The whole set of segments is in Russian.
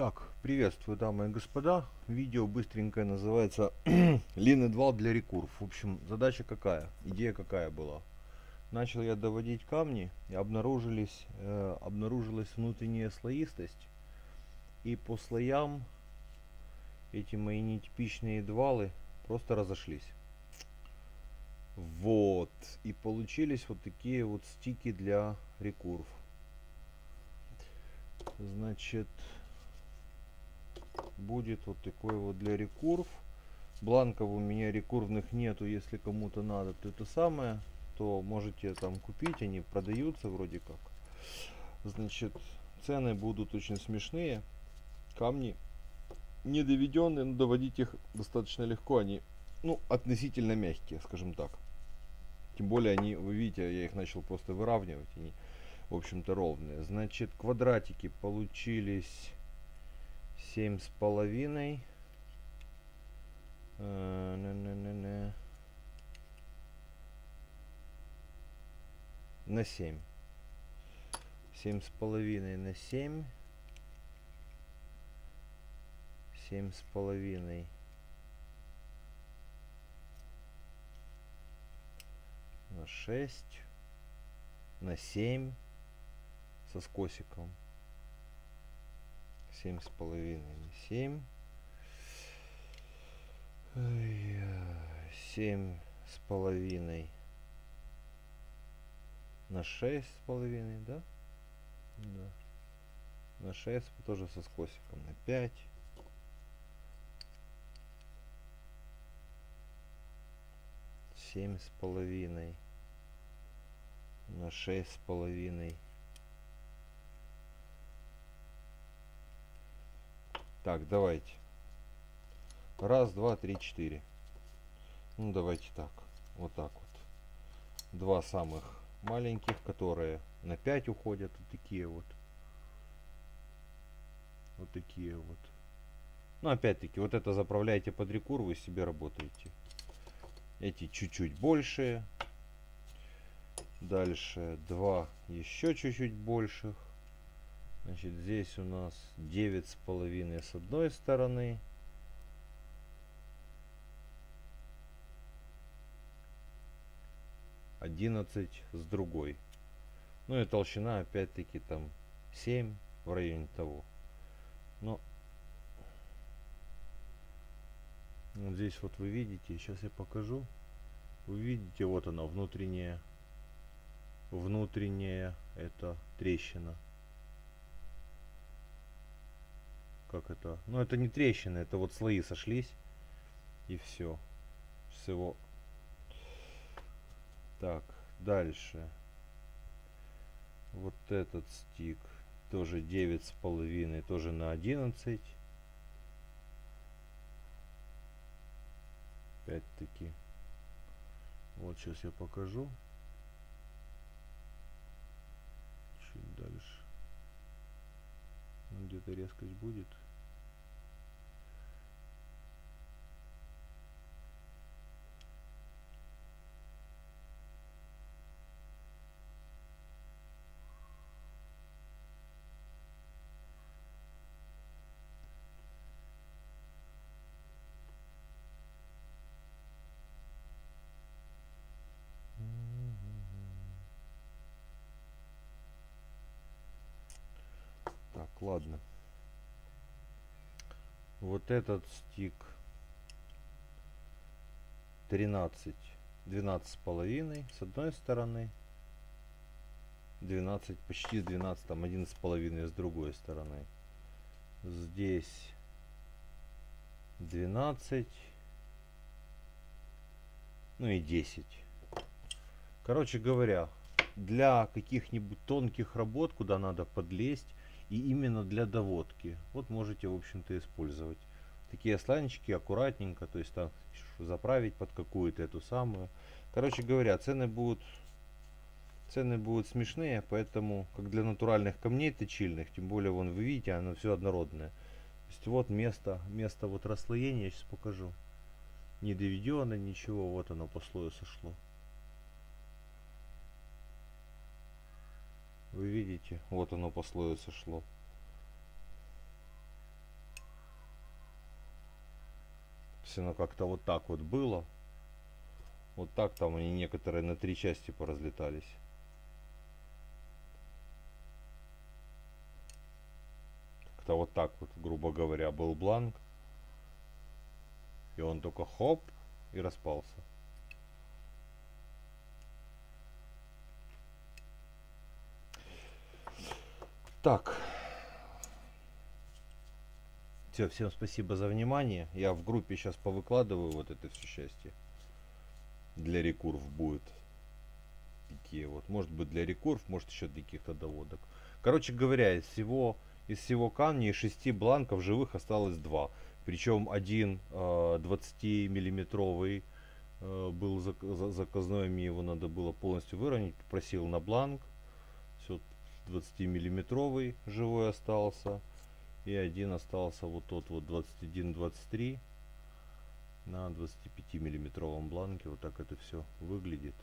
Так, приветствую, дамы и господа. Видео быстренькое называется Лин 2 для рекурв. В общем, задача какая? Идея какая была? Начал я доводить камни и обнаружились, э, обнаружилась внутренняя слоистость. И по слоям эти мои нетипичные двалы просто разошлись. Вот. И получились вот такие вот стики для рекурв. Значит, будет вот такой вот для рекурв. Бланков у меня рекурвных нету, если кому-то надо, то это самое, то можете там купить, они продаются вроде как. Значит, цены будут очень смешные. Камни не доведенные, но доводить их достаточно легко, они ну, относительно мягкие, скажем так. Тем более они, вы видите, я их начал просто выравнивать, они, в общем-то, ровные. Значит, квадратики получились семь с половиной. А, на, 7. Семь с половиной на семь. Семь с половиной. На шесть. На семь. Со скосиком семь с половиной на семь семь с половиной на шесть с половиной да? Да. На 6 тоже со скосиком на 5 семь с половиной на шесть с половиной Так, давайте. Раз, два, три, четыре. Ну, давайте так. Вот так вот. Два самых маленьких, которые на 5 уходят. Вот такие вот. Вот такие вот. Ну, опять-таки, вот это заправляете под рекур, вы себе работаете. Эти чуть-чуть большие. Дальше два еще чуть-чуть больших. Значит, здесь у нас девять с половиной с одной стороны. Одиннадцать с другой. Ну и толщина опять-таки там 7 в районе того. Но вот здесь вот вы видите, сейчас я покажу. Вы видите, вот она внутренняя, внутренняя это трещина. Как это ну это не трещины это вот слои сошлись и все всего. Так дальше. Вот этот стик тоже девять с половиной тоже на 11 опять-таки. Вот сейчас я покажу. Чуть дальше где-то резкость будет ладно. Вот этот стик 13, 12 с половиной с одной стороны. 12, почти 12, там 11 с половиной с другой стороны. Здесь 12, ну и 10. Короче говоря, для каких-нибудь тонких работ, куда надо подлезть, и именно для доводки. Вот можете, в общем-то, использовать. Такие сланчики аккуратненько, то есть так заправить под какую-то эту самую. Короче говоря, цены будут цены будут смешные, поэтому как для натуральных камней точильных, тем более вон вы видите, оно все однородное. То есть вот место, место вот расслоения, я сейчас покажу. Не доведено ничего, вот оно по слою сошло. Вы видите, вот оно по слою сошло. Все оно ну, как-то вот так вот было. Вот так там они некоторые на три части поразлетались. Как-то вот так вот, грубо говоря, был бланк. И он только хоп и распался. Так. Все, всем спасибо за внимание. Я в группе сейчас повыкладываю вот это все счастье. Для рекурв будет. Такие вот. Может быть для рекурв, может еще для каких-то доводок. Короче говоря, из всего, из всего камня и шести бланков живых осталось два. Причем один э, 20 миллиметровый э, был зак заказной, мне его надо было полностью выровнять. Попросил на бланк. Все, 20 миллиметровый живой остался. И один остался вот тот вот 21 23 на 25 миллиметровом бланке. Вот так это все выглядит.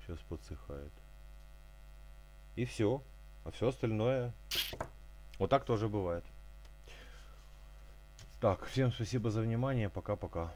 Сейчас подсыхает и все а все остальное вот так тоже бывает. Так всем спасибо за внимание. Пока пока